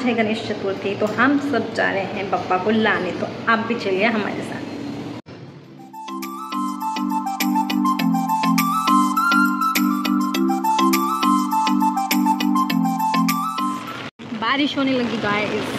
आज है गणेश चतुर्थी तो हम सब जा रहे हैं पप्पा को लाने तो आप भी चलिए हमारे साथ। बारिश होने लगी गाइस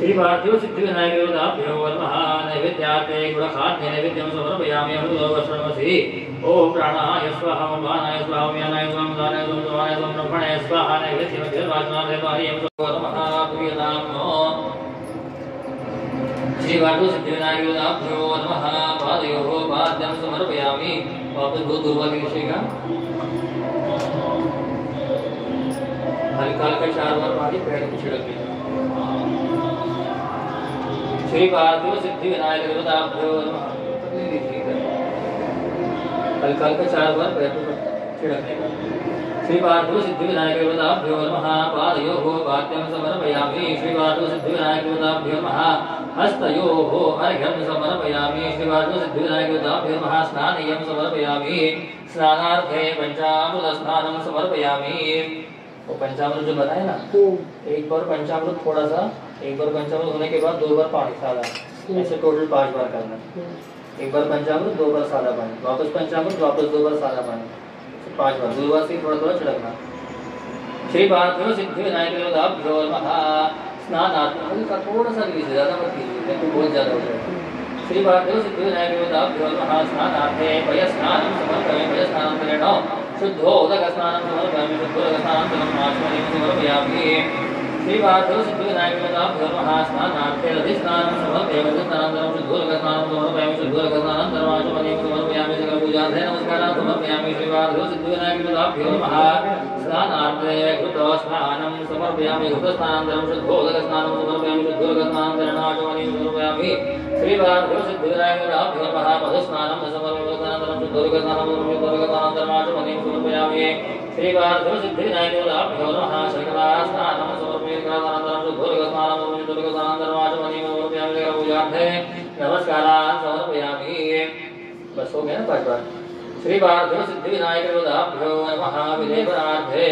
श्री पार्थिव सिद्धि विनायक देवताभ्यो नमः नैवेद्यार्थे गुणखाद्य नैवेद्यं समर्पयामि अमृतोपश्रमसि ओम प्राणाय स्वाहा ओम वानाय स्वाहा ओम यानाय स्वाहा ओम दानाय स्वाहा ओम समानाय स्वाहा ओम ब्रह्मणाय स्वाहा नैवेद्यं देवात्माय पारियं नमः प्रियतां नो श्री वाटो सिद्धिविनायक देवताभ्यो नमः पादयोः पाद्यं समर्पयामि वापस बहुत दुर्वा के लीजिएगा हल्का हल्का चार बार पानी पैर में छिड़क दीजिए श्री पार्थिव सिद्धि विनायक देवताभ्यो हल्का हल्का चार बार श्री पार्थिव सिद्धि विनायक देवताभ्यो नमः पादयोः पाद्यं समर्पयामि श्री पार्थिव सिद्धि विनायक देवताभ्यो नमः हस्तयोः अर्घ्यं समर्पयामि श्री पार्थिव सिद्धि विनायक देवताभ्यो नमः स्नानयं समर्पयामि स्नानार्थे पंचामृत स्नानं समर्पयामि वो पंचामृत जो बनाए ना एक बार पंचामृत थोड़ा सा एक बार पंचामृत होने के बाद दो बार पानी सादा। ऐसे टोटल पाँच बार करना। एक बार पंचामृत दो बार सादा पानी। वापस पंचामृत वापस दो बार सादा पानी। पाँच बार। दो बार से थोड़ा थोड़ा छिड़कना। श्री पार्थिव सिद्धि विनायक स्नानात्मक हल्का थोड़ा सा लीजिए ज़्यादा मत कीजिए बहुत ज़्यादा हो जाएगा। श्री पार्थिव सिद्धि विनायक नमः। स्नानार्थे वयस्नानं समर्पयामि वयस्नानन्तरेण शुद्धोदक स्नानं समर्पयामि शुद्धोदक स्नानं समर्पयामि समर्पयामि श्री पार्थिव सिद्धि विनायक देवताभ्यो नमः स्नानार्थे रतिस्नानं समर्पयामि रतिस्नानन्तरं शुद्धोदक स्नानं समर्पयामि शुद्धोदक स्नानन्तरं आचमनीयं समर्पयामि सकलपूजार्थे नमस्कारान् समर्पयामि श्री पार्थिव सिद्धि विनायक देवताभ्यो नमः स्नानार्थे घृतस्नानं समर्पयामि घृतस्नानन्तरं शुद्धोदक स्नानं समर्पयामि शुद्धोदक स्नानन्तरेण आचमनीयं समर्पयामि श्री पार्थिव सिद्धि विनायक नमः मधुस्नानं समर्पयामि मधुस्नानन्तरं शुद्धोदक स्नानं समर्पयामि शुद्धोदक स्नानन्तरं आचमनीयं समर्पयामि श्री पार्थिव सिद्धि विनायक देवताभ्यो नमः शर्करास्नानं समर्पयामि शर्करास्नानन्तरं शुद्धोदक समर्पयामि शुद्धोदक स्नानन्तरं आचमनीयं समर्पयामि सकलपूजार्थे नमस्कारान् समर्पयामि बस गया ना पाँच बार श्री पार्थिव सिद्धि विनायक देवताभ्यो नमः विलेपनार्थे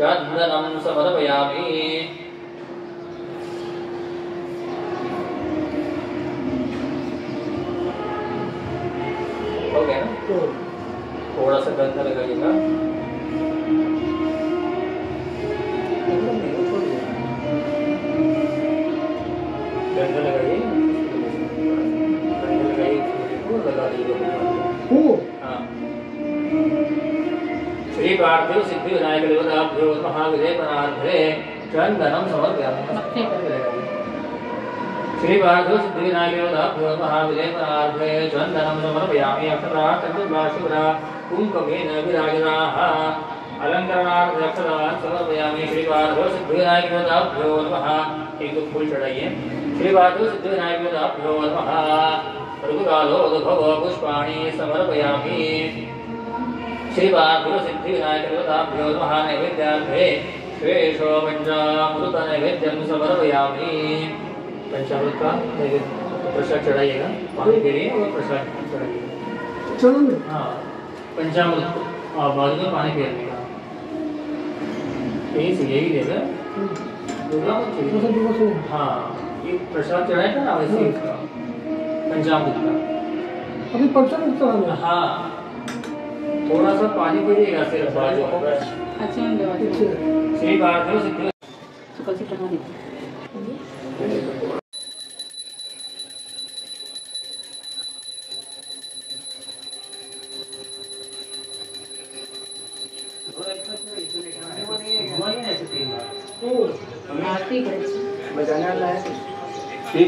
चन्दनं समर्पयामि। थोड़ा सा गंदा लगाइएगा। गंदा लगाइए। गंदा लगाइए इसको लगा दीजिए हाँ। श्री पार्थिव सिद्धि विनायक देवताभ्यो महाविजय परार्थे चंदनम समर्पयामि। श्री पार्थिव सिद्धि विनायक देवताभ्यो महाविजय परार्थे चंदनम समर्पयामि अक्षरा चतुर्भाषुरा कुंकुमेन विराजनाः अलंकरणार्थ अक्षरान् समर्पयामि श्री पार्थिव सिद्धि विनायक देवताभ्यो नमः एक दो फूल चढ़ाइए श्री पार्थिव सिद्धि विनायक देवताभ्यो नमः ऋतुकालो उद्भव पुष्पाणि समर्पयामि श्री पार्थिव सिद्धि विनायक देवताभ्यो नमः नैवेद्यार्थे श्वेशो पंचामृत नैवेद्यं समर्पयामि पंचामृत का प्रसाद चढ़ाइएगा। पानी के लिए और प्रसाद चढ़ाइएगा। हाँ पंचामृत और बाद में पानी फेरने का यही से यही देगा दूसरा हाँ। ये प्रसाद चढ़ाएगा ना वैसे ही पंचामृत का। अभी हाँ। थोड़ा सा पानी पीजिएगा सिर्फ़ बाजू में। श्री पार्थिव सिद्धि। श्री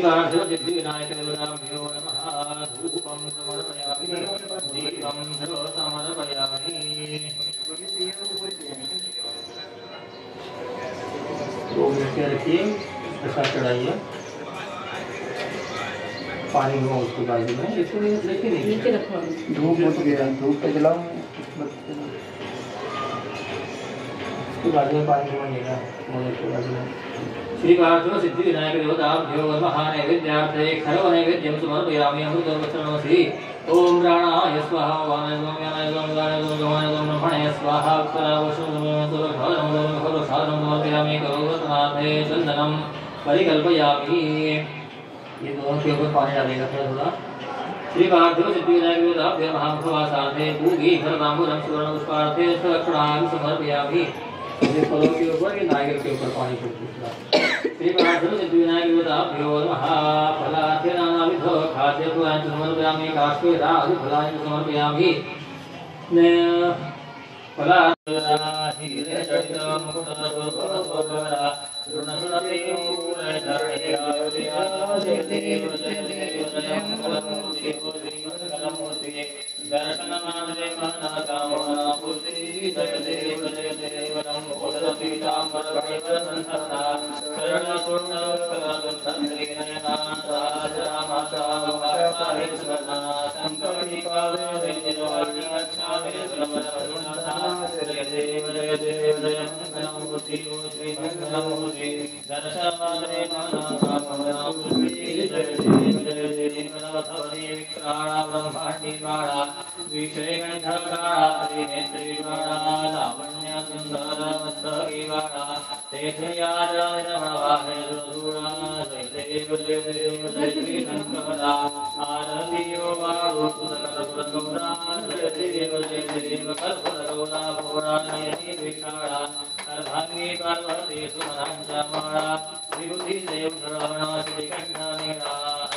पार्थिव सिद्धि विनायक देवताभ्यो नमः धूपं समर्पयामि दीपं सर्व समर्पयामि दो मिनट रखिए प्रसाद चढ़ाइए पानी में उसको बाजू में नहीं धूप मत गया धूप पे जलाओ। श्री पार्थिव सिद्धि विनायक देवताभ्यो नमः नैवेद्यार्थे खरव नैवेद्यं समर्पयामि अमृतवचनमसि ॐ प्राणाय स्वाहा वाणाय स्वाम्यानाय स्वामिगाय स्वामिगाय ब्रह्मणे स्वाहा उत्तरावशुभमस्तुभखारं समर्पयामि करोवतनाथे चन्दनं परिकल्पयामि ये दोनों के ऊपर पानी डालेगा थोड़ा थोड़ा श्री पार्थिव सिद्धि विनायक देवताभ्यो महाभवासार्थे पूगी भरताम्बूरं सुवर्ण पुष्पार्थे सक्षणां समर्पयामि ये फलों के ऊपर ये नारियल के ऊपर पानी छोड़ दूसरा श्री पार्थिव सिद्धि विनायक देवताभ्यो नमः फलार्थे नानाविध खाद्य पुराण समर्पयामि काश्मीरादि फलानि समर्पयामि न फला हीरे भैवसंसना शरणपूर्णकलादुर्धन्द्री नयनाथा रामाचा विभूति देव श्रवण श्रीकण्ठनीळा ऐसा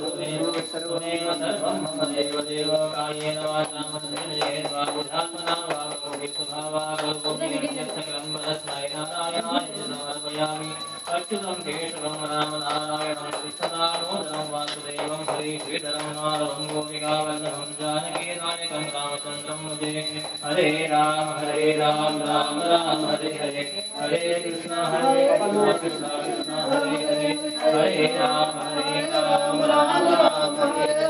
तुमेव सर्वं मम देव देव कायेन वाचा मनसेन वा बुधात्मना वा सकलं वदस्मै नारायणाय समर्पयामि अच्युतं केशवं राम नारायणं कृष्णदामोदरं वासुदेवं हरि श्रीधरं नारदं गोपिकावल्लभं जानकी नायकं रामचन्द्रं मुदे हरे राम हरे राम राम राम हरे हरे हरे कृष्ण हरे कृष्ण कृष्ण हरे हरे हरे राम हरे राम राम हरे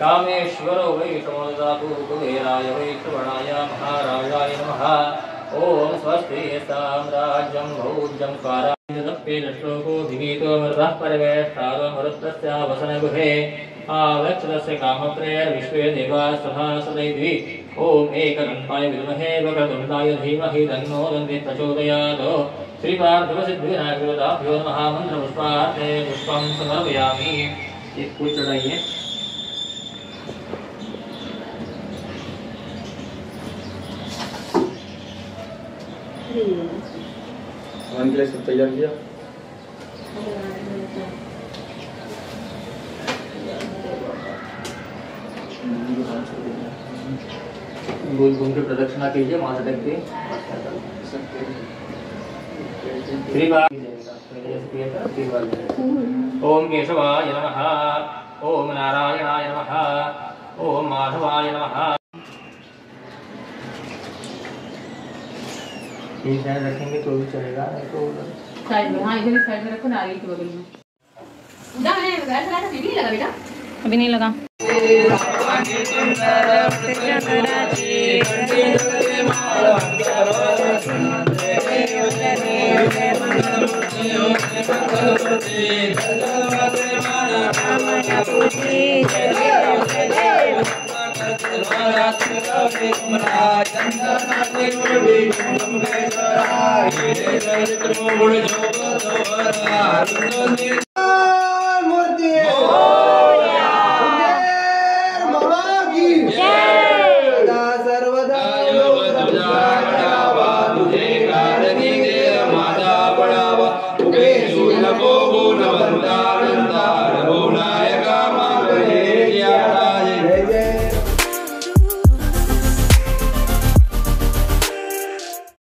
कामेश्वरो वै श्रवणदातु कुबेराय वै श्रवणाय महाराजाय नमः। ॐ स्वस्ति साम्राज्यं भौज्यं विगीतो मृतः परिवेष्टारो मरुत्तस्यावसनगुहे आवक्षरस्य कामप्रेयर्विश्वे देवाः सदैवी ॐ विद्महे धीमहि तन्नो पुष्पं समर्पयामि। चढ़ाइए हवन के। लिए सब तैयार किया गोल घूम के प्रदक्षिणा कीजिए वहाँ से देखते ओम केशवाय नमः ओम नारायणाय नमः ओम माधवाय नमः। ये ध्यान रखेंगे तो भी चलेगा तो साइड में हाँ इधर ही साइड में रखो ना आगे के बगल में उदा है वैसे लगा था बीबी लगा बेटा अभी नहीं लगा मूर्ति